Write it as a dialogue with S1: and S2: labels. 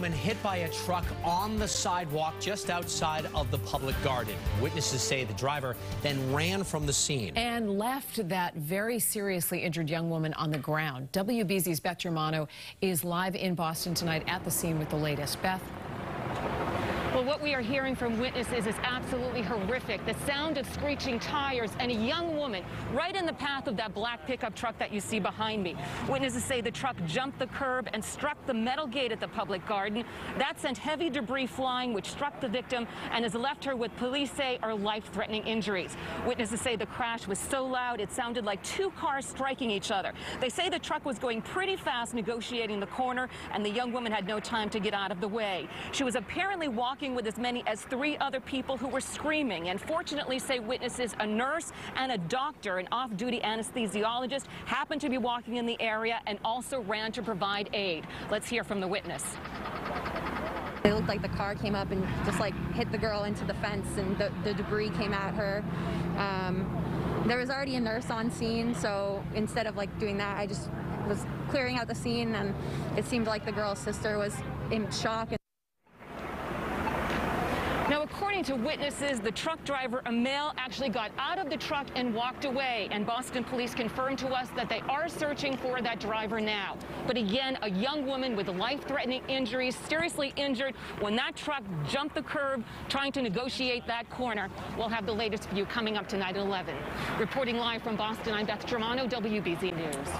S1: woman hit by a truck on the sidewalk just outside of the public garden. Witnesses say the driver then ran from the scene.
S2: And left that very seriously injured young woman on the ground. WBZ's Beth Germano is live in Boston tonight at the scene with the latest. Beth.
S3: Well, what we are hearing from witnesses is absolutely horrific. The sound of screeching tires and a young woman right in the path of that black pickup truck that you see behind me. Witnesses say the truck jumped the curb and struck the metal gate at the public garden. That sent heavy debris flying, which struck the victim and has left her with police say are life-threatening injuries. Witnesses say the crash was so loud it sounded like two cars striking each other. They say the truck was going pretty fast negotiating the corner and the young woman had no time to get out of the way. She was apparently walking walking with as many as three other people who were screaming. And fortunately, say witnesses, a nurse and a doctor, an off-duty anesthesiologist, happened to be walking in the area and also ran to provide aid. Let's hear from the witness.
S4: It looked like the car came up and just like hit the girl into the fence and the, the debris came at her. Um, there was already a nurse on scene, so instead of like doing that, I just was clearing out the scene and it seemed like the girl's sister was in shock.
S3: Now, according to witnesses, the truck driver, a male, actually got out of the truck and walked away. And Boston police confirmed to us that they are searching for that driver now. But again, a young woman with life-threatening injuries, seriously injured when that truck jumped the curb trying to negotiate that corner. We'll have the latest you coming up tonight at 11. Reporting live from Boston, I'm Beth Germano, WBZ News.